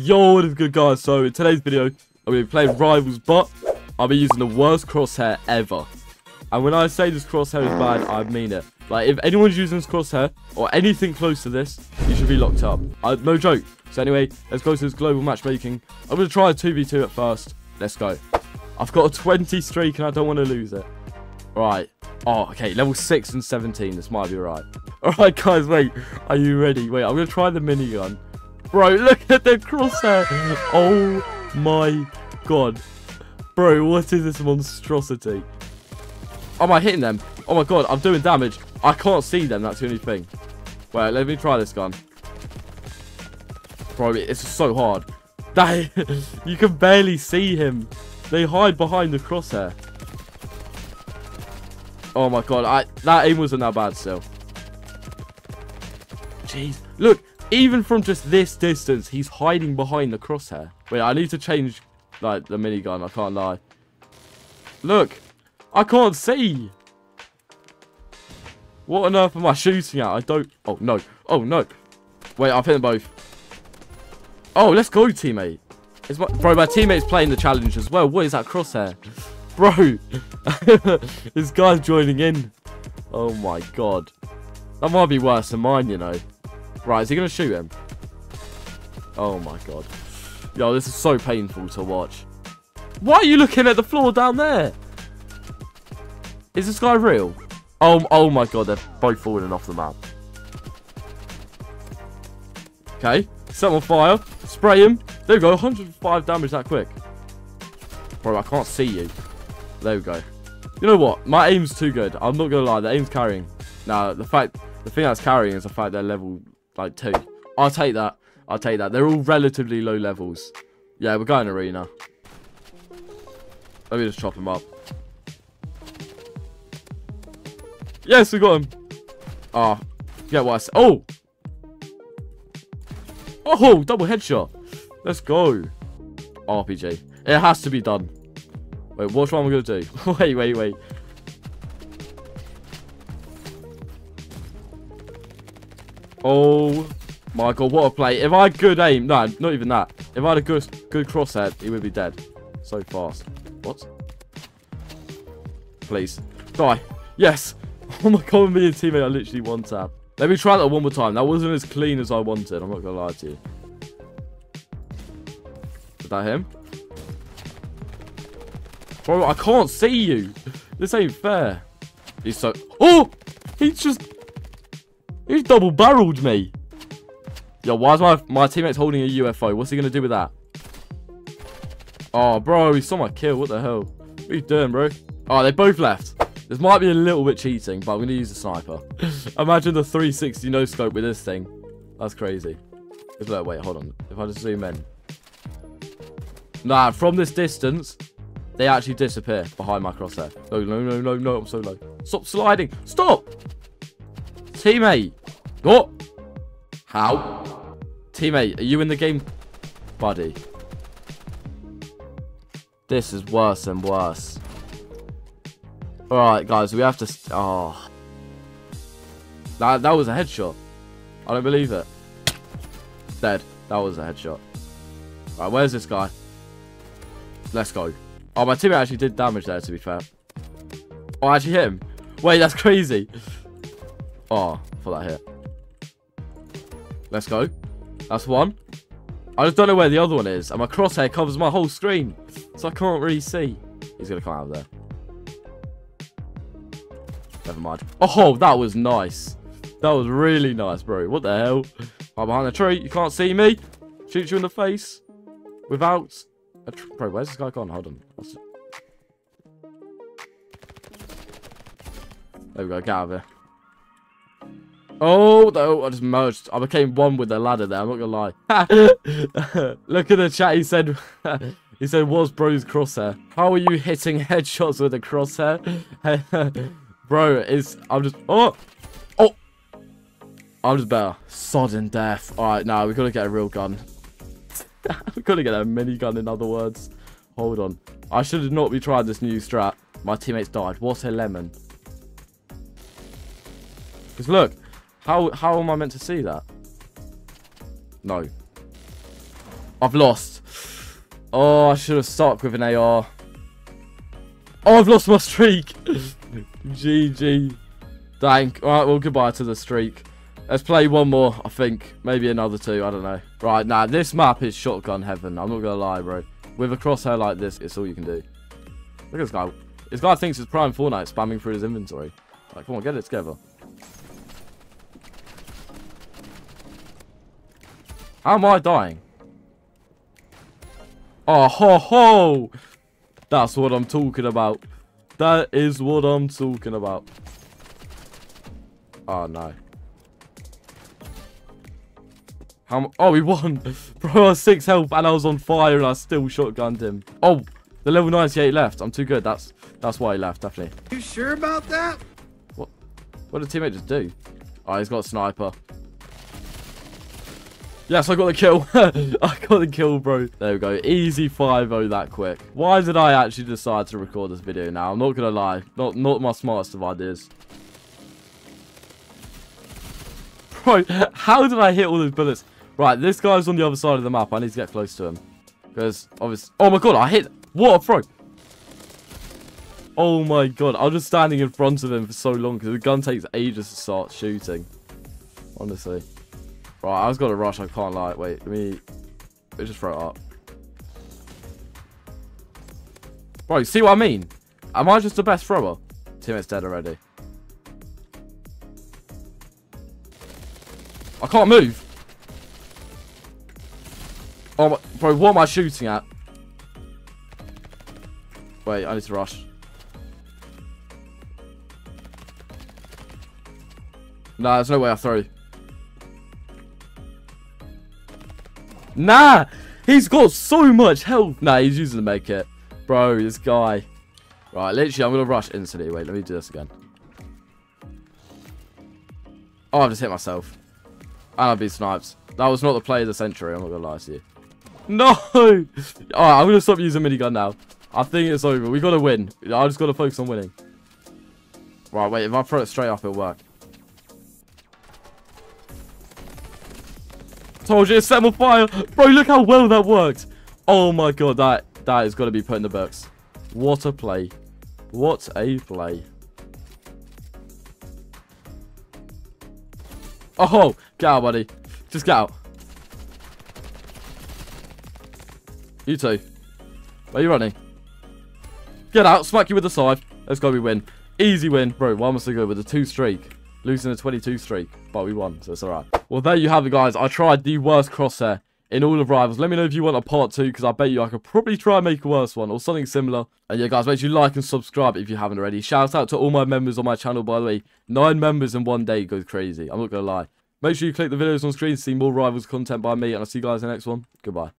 Yo, what is good guys? So in today's video, to be playing Rivals, but I'll be using the worst crosshair ever. And when I say this crosshair is bad, I mean it. Like, if anyone's using this crosshair, or anything close to this, you should be locked up. Uh, no joke. So anyway, let's go to this global matchmaking. I'm going to try a 2v2 at first. Let's go. I've got a 20 streak and I don't want to lose it. Right. Oh, okay. Level 6 and 17. This might be right. Alright, guys, wait. Are you ready? Wait, I'm going to try the minigun. Bro, look at the crosshair. Oh my god. Bro, what is this monstrosity? Am I hitting them? Oh my god, I'm doing damage. I can't see them, that's the only thing. Wait, let me try this gun. Bro, it's so hard. That, you can barely see him. They hide behind the crosshair. Oh my god, I that aim wasn't that bad still. Jeez. Look, even from just this distance, he's hiding behind the crosshair. Wait, I need to change, like, the minigun. I can't lie. Look. I can't see. What on earth am I shooting at? I don't... Oh, no. Oh, no. Wait, I've hit them both. Oh, let's go, teammate. My... Bro, my teammate's playing the challenge as well. What is that crosshair? Bro. this guy's joining in. Oh, my God. That might be worse than mine, you know. Right, is he going to shoot him? Oh my god. Yo, this is so painful to watch. Why are you looking at the floor down there? Is this guy real? Oh, oh my god, they're both falling off the map. Okay, set on fire. Spray him. There we go, 105 damage that quick. Bro, I can't see you. There we go. You know what? My aim's too good. I'm not going to lie. The aim's carrying. Now, the fact... The thing that's carrying is the fact they're level like two. I'll take that. I'll take that. They're all relatively low levels. Yeah, we're going arena. Let me just chop him up. Yes, we got him. Ah, oh, get what. Oh! Oh, double headshot. Let's go. RPG. It has to be done. Wait, one am I going to do? wait, wait, wait. Oh my god, what a play. If I had good aim, no, not even that. If I had a good good crosshead, he would be dead. So fast. What? Please. Die. Yes. Oh my god, me and teammate are literally one tap. Let me try that one more time. That wasn't as clean as I wanted. I'm not going to lie to you. Is that him? Bro, I can't see you. This ain't fair. He's so... Oh! He's just... He's double barreled me. Yo, why is my, my teammate's holding a UFO? What's he going to do with that? Oh, bro, he saw my kill. What the hell? What are you doing, bro? Oh, they both left. This might be a little bit cheating, but I'm going to use the sniper. Imagine the 360 no-scope with this thing. That's crazy. Look, wait, hold on. If I just zoom in. Nah, from this distance, they actually disappear behind my crosshair. No, no, no, no, no, I'm so low. Stop sliding. Stop! Teammate. What? How? Teammate, are you in the game? Buddy. This is worse and worse. Alright, guys, we have to... Oh. That, that was a headshot. I don't believe it. Dead. That was a headshot. Right, where's this guy? Let's go. Oh, my teammate actually did damage there, to be fair. Oh, I actually hit him. Wait, that's crazy. Oh, for that hit. Let's go. That's one. I just don't know where the other one is. And my crosshair covers my whole screen. So I can't really see. He's going to come out of there. Never mind. Oh, that was nice. That was really nice, bro. What the hell? I'm behind the tree. You can't see me. Shoot you in the face. Without... A bro, where's this guy gone? Hold on. There we go. Get out of here. Oh, no, oh, I just merged. I became one with the ladder there. I'm not gonna lie. Look at the chat. He said, he said, "Was bro's crosshair? How are you hitting headshots with a crosshair, bro?" Is I'm just oh, oh, I'm just better. Sudden death. All right, now we gotta get a real gun. we gotta get a minigun. In other words, hold on. I should not be trying this new strat. My teammates died. What a lemon. Because look, how how am I meant to see that? No. I've lost. Oh, I should have stuck with an AR. Oh, I've lost my streak. GG. Dang. Alright, well, goodbye to the streak. Let's play one more, I think. Maybe another two, I don't know. Right, now, nah, this map is shotgun heaven. I'm not going to lie, bro. With a crosshair like this, it's all you can do. Look at this guy. This guy thinks it's Prime Fortnite spamming through his inventory. Like, come on, get it together. How am I dying? Oh, ho, ho! That's what I'm talking about. That is what I'm talking about. Oh, no. How oh, we won. Bro, I was 6 health and I was on fire and I still shotgunned him. Oh, the level 98 left. I'm too good. That's that's why he left, definitely. You sure about that? What? What did teammate just do? Oh, he's got a sniper. Yes, I got the kill. I got the kill, bro. There we go. Easy 5-0 that quick. Why did I actually decide to record this video now? I'm not going to lie. Not, not my smartest of ideas. Bro, how did I hit all those bullets? Right, this guy's on the other side of the map. I need to get close to him. Because, obviously... Oh, my God. I hit... What a throw. Oh, my God. I was just standing in front of him for so long. Because the gun takes ages to start shooting. Honestly. Right, I was to rush. I can't lie. Wait, let me, let me just throw it up. Bro, see what I mean? Am I just the best thrower? Teammate's dead already. I can't move. Oh, my, bro, what am I shooting at? Wait, I need to rush. Nah, there's no way I throw. Nah! He's got so much health. Nah, he's using the med kit. Bro, this guy. Right, literally, I'm going to rush instantly. Wait, let me do this again. Oh, I've just hit myself. And I've been sniped. That was not the play of the century, I'm not going to lie to you. No! Alright, I'm going to stop using minigun now. I think it's over. we got to win. I just got to focus on winning. Right, wait, if I throw it straight up, it'll work. Told you, it's set on fire. Bro, look how well that worked. Oh my god, that that is going to be put in the books. What a play. What a play. Oh, get out, buddy. Just get out. You two. Where are you running? Get out. Smack you with the side. Let's go. We win. Easy win. Bro, one must go with a two streak. Losing a 22 streak. But we won, so it's alright. Well, there you have it, guys. I tried the worst crosshair in all of Rivals. Let me know if you want a part two, because I bet you I could probably try and make a worse one, or something similar. And yeah, guys, make sure you like and subscribe if you haven't already. Shout out to all my members on my channel, by the way. Nine members in one day goes crazy. I'm not going to lie. Make sure you click the videos on screen to see more Rivals content by me, and I'll see you guys in the next one. Goodbye.